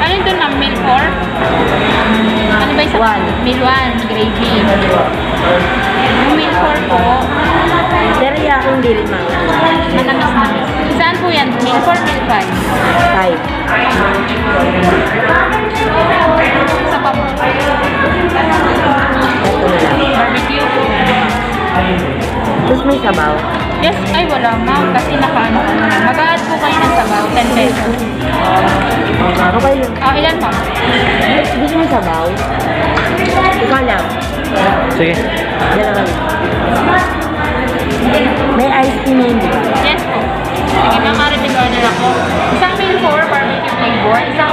Alin dun ma'am? Meal 4? Ano ba yung sa One. Meal 1, gravy. Yung meal 4 po, Teriyaki hindi rin manghang. manamis-namis. Saan po yan? Meal 4, meal 5? 5. Sa pa po. Ito na lang. Barbecue. Tapos may sabaw. Yes, ay wala ma'am. Kasi nakaano ko sabaw, 10 pesos. Okay lang. Ah, ilan pa? Gusto mo sabaw? Ikaw lang. Sige. Dalawa lang. May ice cream yun? Yes po. Sige ma'am, marinig order ako. Isang meal 4, barbecue flavor. Isang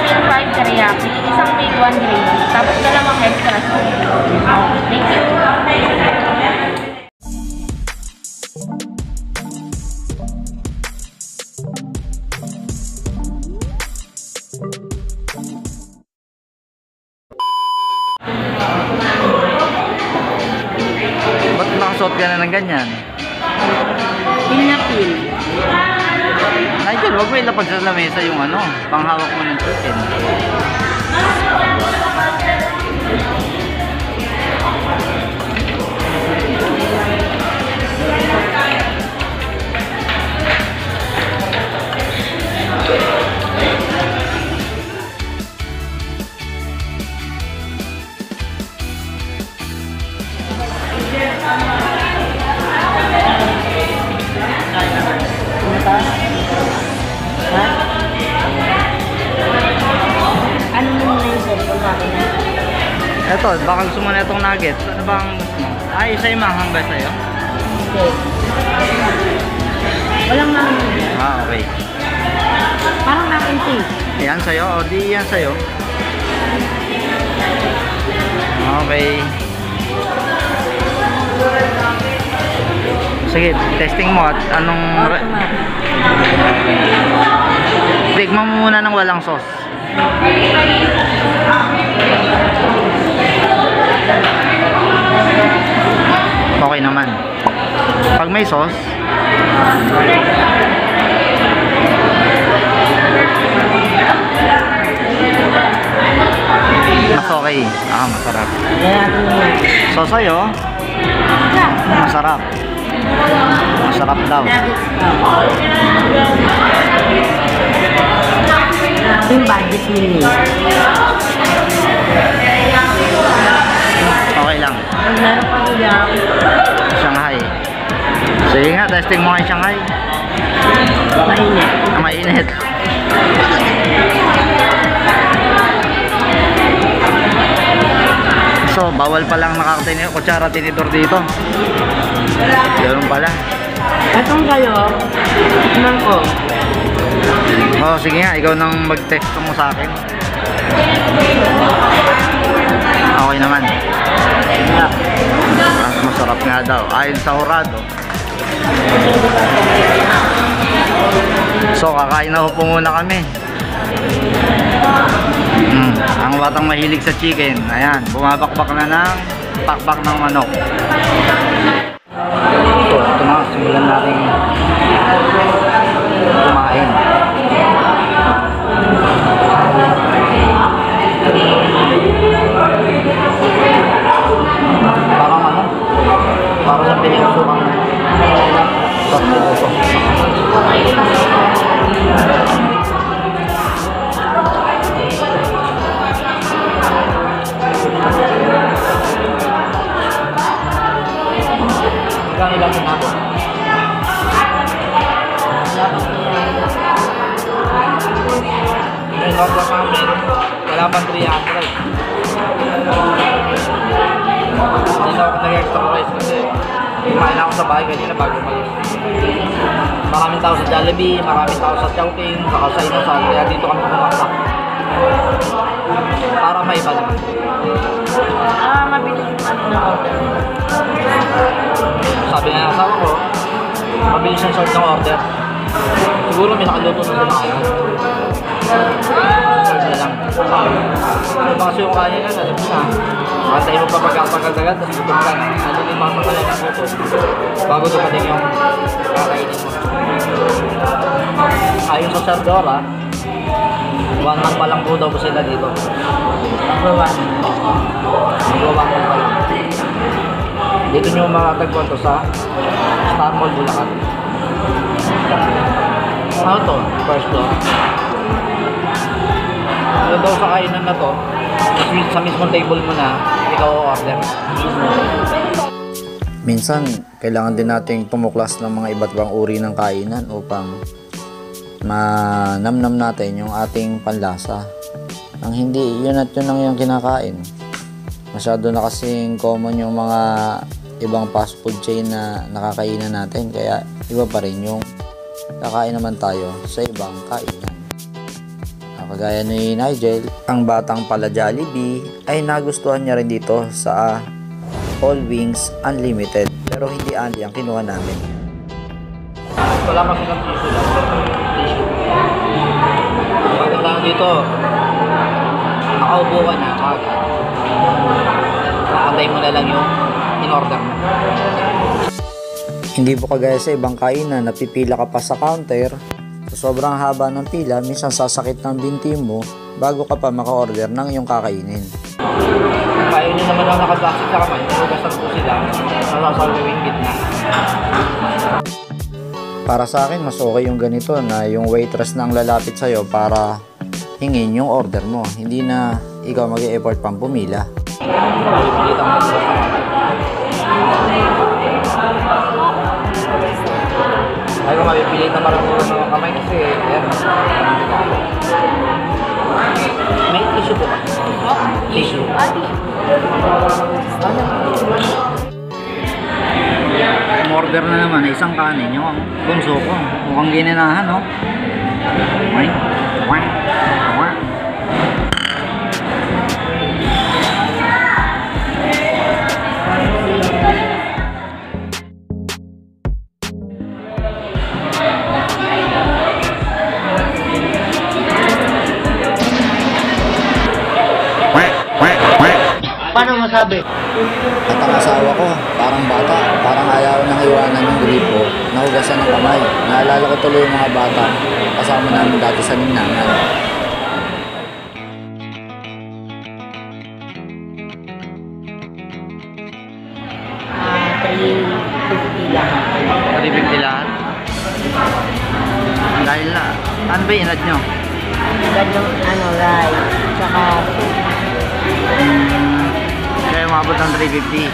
ano, panghawak mo ng chicken. Eto, baka gusto mo na itong nuggets. Ano bang gusto mo? Ay, isa yung manghang ba sa'yo? Okay. Walang naman. Ah, okay. Parang nakin cheese. Yan sa'yo? O, di yan sa'yo. Okay. Sige, testing mo at anong... Tikman mo muna ng walang sauce. Okay naman. Pag may sauce, mas okay. Ah, masarap. So, sa'yo, masarap. Masarap daw. Yung budget niya. Okay lang. Meron pang iyak, Shanghai. Sige nga, testing mo kay Shanghai. mainit. Ang mainit. So, bawal palang nakakatinid, kutsara tinidor dito. Ganun pala. Itong kayo, tikman ko. Oh, sige nga, ikaw nang mag-text mo sa akin. Okay naman. Mas masarap nga daw. Ayon sa Horado. So, kakain na po muna kami. Mm, ang batang mahilig sa chicken. Ayan, bumabakbak na ng pakbak ng manok. So, ito na. Simulan natin kumain. Parang sa pinigusukang sa puso. Jollibee, maraming tao sa Chowking, saka sa Inasal, kaya dito kami pumaksak. Para may iba naman. Ah, mabilis yung ano na order. Sabi nga ng asawa ko, mabilis yung sort ng order. Siguro may nakaluto na doon ako. Serve na lang. Ano ba kasi yung kanya na, alam mo na. Antay mo pa pagkapagkagagat, tapos gutom ka na. Ano din mga patalan ng puto. Bago dumating yung kakainin mo. Ayon sa Sardora, one month pa lang po daw po sila dito. Bawa. Magawa ko pa lang. Dito nyo makatagpuan to sa Star Mall Bulacan. Ano to? First floor. Ano daw sa kainan na to, sa mismong table mo na, ikaw order. Minsan, kailangan din nating tumuklas ng mga iba't ibang uri ng kainan upang manamnam natin yung ating panlasa. Ang hindi, yun at yun lang yung kinakain. Masyado na kasing common yung mga ibang fast food chain na nakakainan natin. Kaya iba pa rin yung kakain naman tayo sa ibang kainan. Kagaya ni Nigel, ang batang pala Jollibee ay nagustuhan niya rin dito sa All Wings Unlimited pero hindi only ang kinuha namin. Wala kasi ng tissue lang. Tissue. Lang dito, nakaupo ka na kagad. Nakantay mo na lang yung in-order mo. Hindi po kagaya sa ibang kainan na pipila ka pa sa counter. Sa sobrang haba ng pila, minsan sasakit ng binti mo bago ka pa maka-order ng iyong kakainin. Kung ayaw nyo naman ang nakaplastic sa kamay, nalugasan po sila, nasasabi yung gitna. Para sa akin, mas okay yung ganito na yung waitress na ang lalapit sa'yo para hingin yung order mo. Hindi na ikaw mag effort pang pumila. Ay, kung mapipilit na marunong mga kamay kasi, ayan, may tissue po ba? Tissue. Umorder na naman isang kanin yung bunso ko. Mukhang gininahan, no? Wait, wait, masabi? At ang asawa ko, parang bata, parang ayaw nang iwanan yung gripo, nahugasan ng kamay. Naalala ko tuloy yung mga bata, kasama namin dati sa ninangan. Ah, 350 lang. 350 lahat. Dahil na, ano ba inad nyo? Ganong ano, rice. Tsaka umabot ng 350.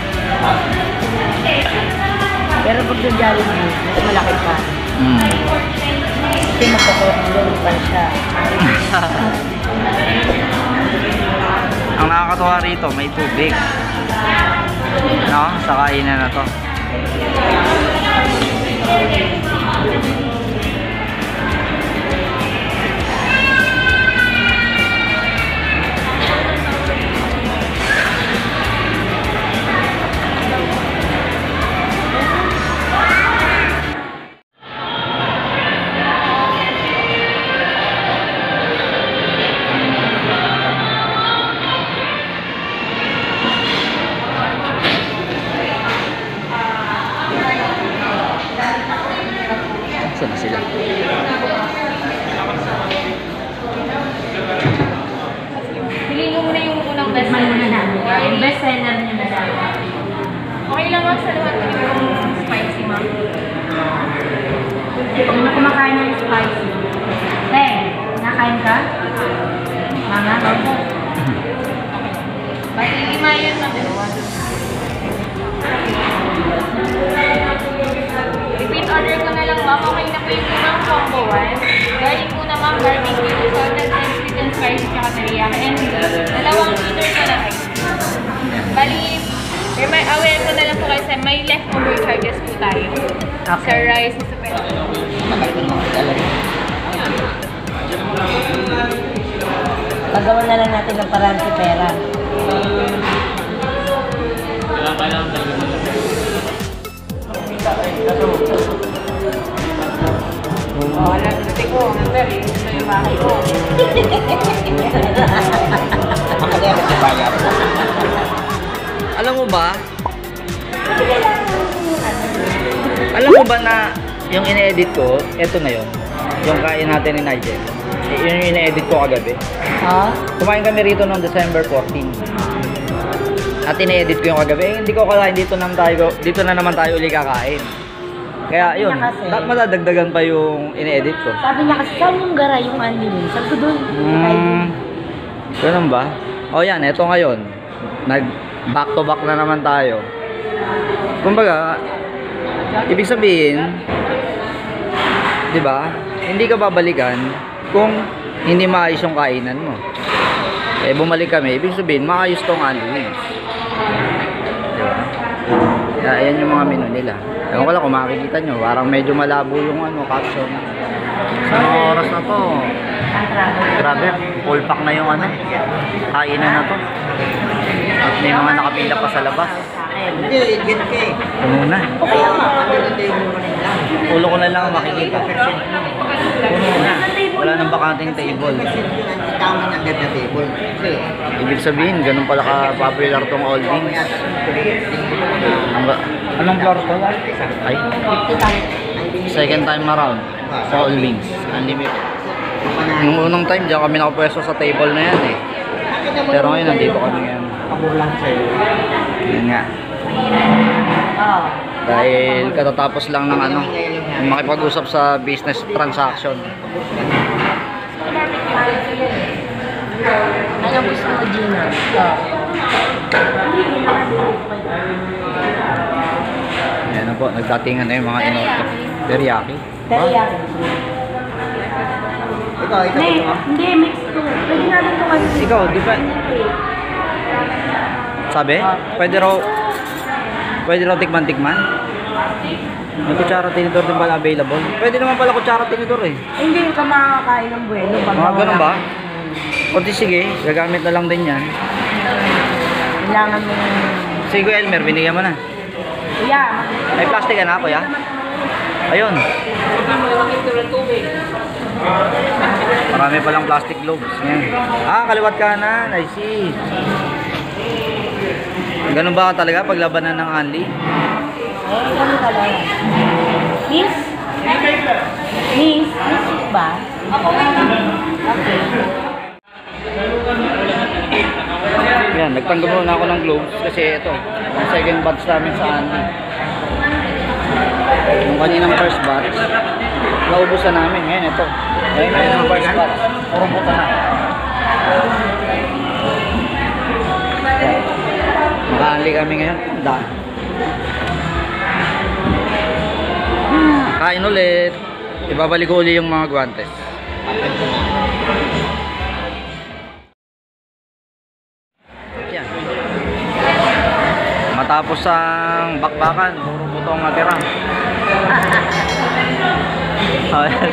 Pero pag sa Jollibee, mas malaki pa. Hmm. Kasi magkakot pa siya. Ang nakakatuwa rito, may tubig. No? Sa kainan na to. Garlic po na, ma'am. Barbecue, salted and sweet and spicy, tsaka teriyaki. And dalawang liter ko na ice. Bali, may aware ko na lang po kasi may leftover charges po tayo. Sa rice, sa pera. Pagawa na lang natin ng parang si pera. Oh, alam natin ko. Ito yung bahay ko. Alam mo ba? Alam mo ba na yung ine-edit ko, eto na yun. Yung kain natin ni Nigel. Yun yung ine-edit ko kagabi. Ha? Kumain kami rito noong December 14. At ine-edit ko yung kagabi. Eh, hindi ko kalahin dito naman tayo, dito na naman tayo uli kakain. Kaya yun, niya kasi- dapat madadagdagan pa yung ine-edit ko. Sabi niya kasi, saan yung gara yung anime? Sabi ko doon. Hmm, ganun ba? O yan, eto ngayon. Nag back to back na naman tayo. Kumbaga, ibig sabihin, 'di ba? Hindi ka babalikan kung hindi maayos yung kainan mo. Eh bumalik kami, ibig sabihin maayos tong unwings. Kaya ayan yung mga menu nila. Ewan ko lang kung makikita nyo, parang medyo malabo yung ano, caption. Sa oras na to, Grabe, full pack na yung ano, kainan na to. At may mga nakapila pa sa labas. Puno na. Ulo ko na lang ang makikita. Puno na. Wala nang bakanting table. Ibig sabihin, ganun pala ka-popular tong all beans. Ang ba- Anong floor to? Ay, second time around sa all beans. Unlimited. Yung unang time, diyan kami nakapwesto sa table na yan eh. Pero ngayon, nandito kami ngayon. Yun nga. Oo. Dahil katatapos lang ng ano, makipag-usap sa business transaction. Ano gusto mo, Gina? Oo. Ayan na po, nagdatingan na yung mga inoto. Teriyaki. Teriyaki. Hindi, hindi, mix to. Pwede natin ito kasi. Ikaw, di ba? Sabi? Pwede raw, pwede raw tikman-tikman? May kutsara tinidor din pala available. Pwede naman pala kutsara tinidor eh. Hindi ka makakain ng bueno. Mga ganun ba? O di sige, gagamit na lang din yan. Kailangan mo Sige, Kuya Elmer, binigyan mo na. Kuya, May plastic ka na, kuya? Ayun. Marami palang plastic globes. Yan. Ah, kaliwat ka na. I see. Ganun ba talaga paglabanan ng Anli? eh, ganun talaga. Miss? Miss? Miss ba? Okay. Yan, nagtanggap muna ako ng gloves kasi ito, yung second batch namin sa Anli. Yung kaninang first batch, naubos na namin. Ngayon ito. Ngayon na yung first batch. Puro buta na. Maka-Anli kami ngayon. Daan. Kain ulit. Ibabalik ko uli yung mga guantes. Matapos ang bakbakan, puro buto ang natira. Oh, yan.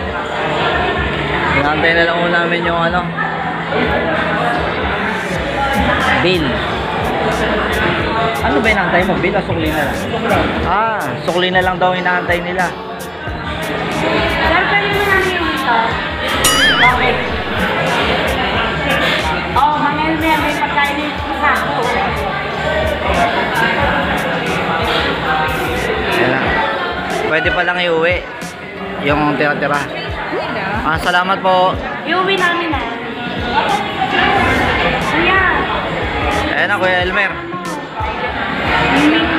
Inaantay na lang muna namin yung ano. Bill. Ano ba inaantay mo? Bill o sukli na lang? Ah, sukli na lang daw inaantay nila. Pwede pa lang iuwi. Yung tira-tira. Ah, salamat po. Iuwi namin na. Kuya, Ayan na, Kuya Elmer. hindi